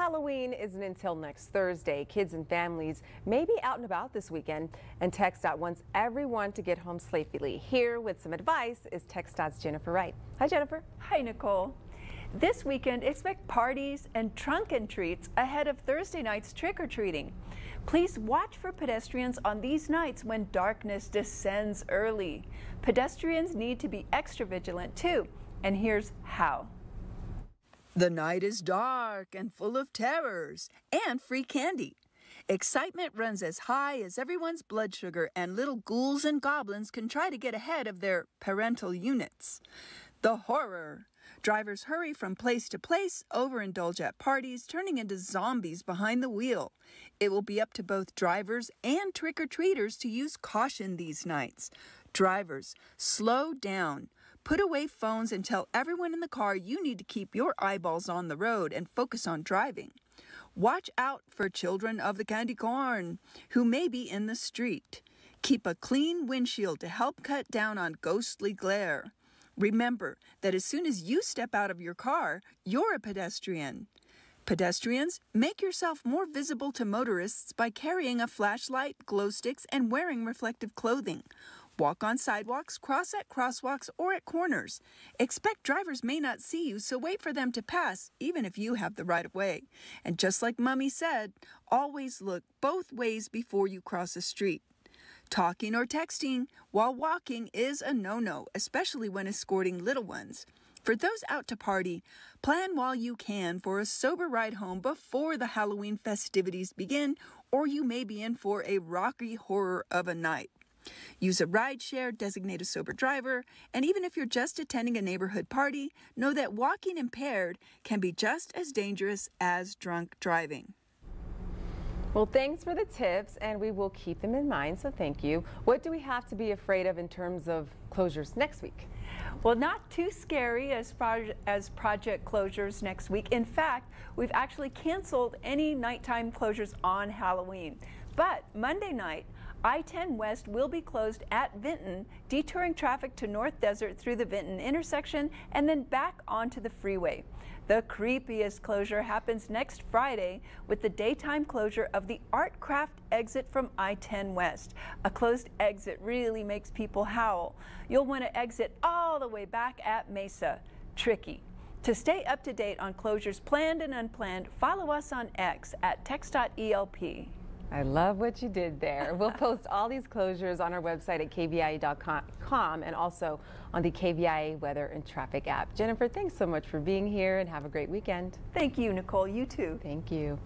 Halloween isn't until next Thursday. Kids and families may be out and about this weekend, and TxDOT wants everyone to get home safely. Here with some advice is TxDOT's Jennifer Wright. Hi, Jennifer. Hi, Nicole. This weekend, expect parties and trunk and treats ahead of Thursday night's trick-or-treating. Please watch for pedestrians on these nights when darkness descends early. Pedestrians need to be extra vigilant too, and here's how. The night is dark and full of terrors and free candy. Excitement runs as high as everyone's blood sugar, and little ghouls and goblins can try to get ahead of their parental units. The horror. Drivers hurry from place to place, overindulge at parties, turning into zombies behind the wheel. It will be up to both drivers and trick or treaters to use caution these nights. Drivers, slow down. Put away phones and tell everyone in the car you need to keep your eyeballs on the road and focus on driving. Watch out for children of the candy corn who may be in the street. Keep a clean windshield to help cut down on ghostly glare. Remember that as soon as you step out of your car, you're a pedestrian. Pedestrians, make yourself more visible to motorists by carrying a flashlight, glow sticks, and wearing reflective clothing. Walk on sidewalks, cross at crosswalks, or at corners. Expect drivers may not see you, so wait for them to pass, even if you have the right of way. And just like Mummy said, always look both ways before you cross a street. Talking or texting while walking is a no no, especially when escorting little ones. For those out to party, plan while you can for a sober ride home before the Halloween festivities begin, or you may be in for a rocky horror of a night. Use a rideshare, designate a sober driver, and even if you're just attending a neighborhood party, know that walking impaired can be just as dangerous as drunk driving. Well, thanks for the tips, and we will keep them in mind, so thank you. What do we have to be afraid of in terms of closures next week? Well, not too scary as far as project closures next week. In fact, we've actually canceled any nighttime closures on Halloween. But Monday night, I-10 West will be closed at Vinton, detouring traffic to North Desert through the Vinton intersection and then back onto the freeway. The creepiest closure happens next Friday with the daytime closure of the Artcraft exit from I-10 West. A closed exit really makes people howl. You'll want to exit all the way back at Mesa. Tricky. To stay up to date on closures planned and unplanned, follow us on X at tex.elp. I love what you did there. We'll post all these closures on our website at kvia.com and also on the KVIA weather and traffic app. Jennifer, thanks so much for being here and have a great weekend. Thank you, Nicole. You too. Thank you.